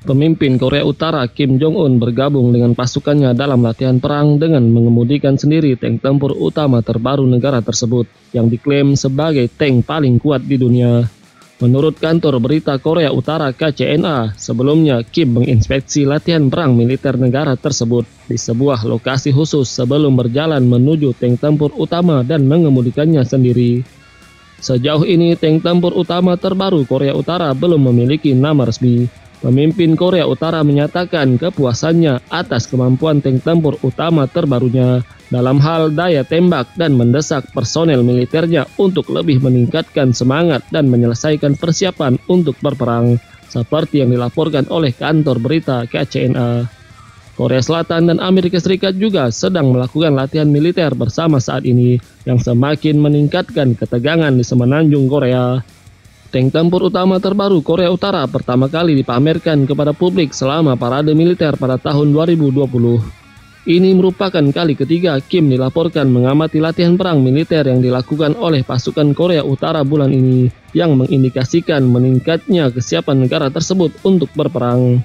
Pemimpin Korea Utara Kim Jong-un bergabung dengan pasukannya dalam latihan perang dengan mengemudikan sendiri tank tempur utama terbaru negara tersebut yang diklaim sebagai tank paling kuat di dunia. Menurut kantor berita Korea Utara KCNA, sebelumnya Kim menginspeksi latihan perang militer negara tersebut di sebuah lokasi khusus sebelum berjalan menuju tank tempur utama dan mengemudikannya sendiri. Sejauh ini, tank tempur utama terbaru Korea Utara belum memiliki nama resmi. Pemimpin Korea Utara menyatakan kepuasannya atas kemampuan tank tempur utama terbarunya dalam hal daya tembak dan mendesak personel militernya untuk lebih meningkatkan semangat dan menyelesaikan persiapan untuk berperang, seperti yang dilaporkan oleh kantor berita KCNA. Korea Selatan dan Amerika Serikat juga sedang melakukan latihan militer bersama saat ini yang semakin meningkatkan ketegangan di semenanjung Korea. Tank tempur utama terbaru Korea Utara pertama kali dipamerkan kepada publik selama parade militer pada tahun 2020. Ini merupakan kali ketiga Kim dilaporkan mengamati latihan perang militer yang dilakukan oleh pasukan Korea Utara bulan ini yang mengindikasikan meningkatnya kesiapan negara tersebut untuk berperang.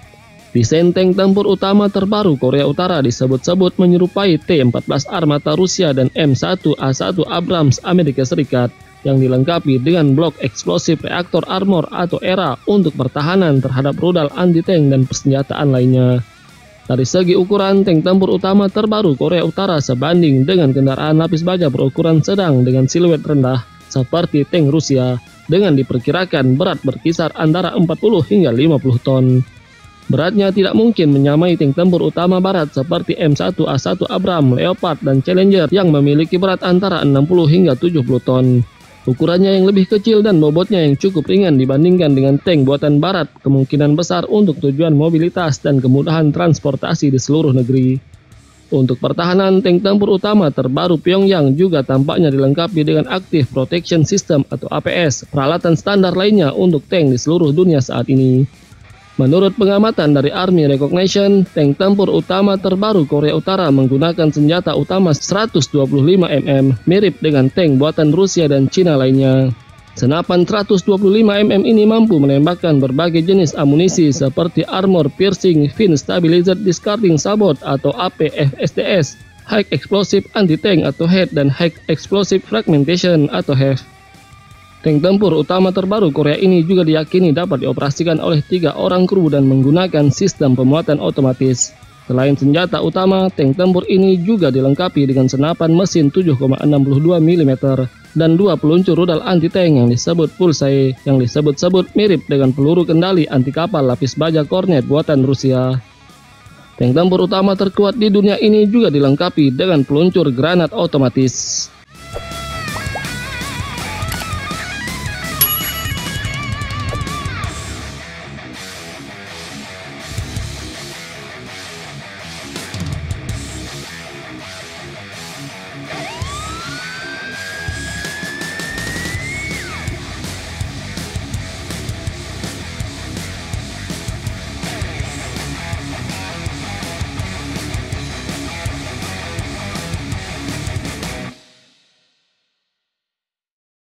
Desain tank tempur utama terbaru Korea Utara disebut-sebut menyerupai T-14 Armata Rusia dan M1A1 Abrams Amerika Serikat yang dilengkapi dengan blok eksplosif reaktor armor atau ERA untuk pertahanan terhadap rudal anti-tank dan persenjataan lainnya. Dari segi ukuran, tank tempur utama terbaru Korea Utara sebanding dengan kendaraan lapis baja berukuran sedang dengan siluet rendah seperti tank Rusia dengan diperkirakan berat berkisar antara 40 hingga 50 ton. Beratnya tidak mungkin menyamai tank tempur utama barat seperti M1A1 Abram, Leopard, dan Challenger yang memiliki berat antara 60 hingga 70 ton. Ukurannya yang lebih kecil dan bobotnya yang cukup ringan dibandingkan dengan tank buatan barat kemungkinan besar untuk tujuan mobilitas dan kemudahan transportasi di seluruh negeri. Untuk pertahanan, tank tempur utama terbaru Pyongyang juga tampaknya dilengkapi dengan Active Protection System atau APS, peralatan standar lainnya untuk tank di seluruh dunia saat ini. Menurut pengamatan dari Army Recognition, tank tempur utama terbaru Korea Utara menggunakan senjata utama 125 mm, mirip dengan tank buatan Rusia dan Cina lainnya. Senapan 125 mm ini mampu menembakkan berbagai jenis amunisi seperti Armor Piercing Fin Stabilized Discarding Sabot atau APFSDS, High Explosive Anti-Tank atau HEAD dan High Explosive Fragmentation atau HEF. Tank tempur utama terbaru Korea ini juga diyakini dapat dioperasikan oleh tiga orang kru dan menggunakan sistem pemuatan otomatis. Selain senjata utama, tank tempur ini juga dilengkapi dengan senapan mesin 7,62 mm dan dua peluncur rudal anti-tank yang disebut Pulsai, yang disebut-sebut mirip dengan peluru kendali anti kapal lapis baja Kornet buatan Rusia. Tank tempur utama terkuat di dunia ini juga dilengkapi dengan peluncur granat otomatis.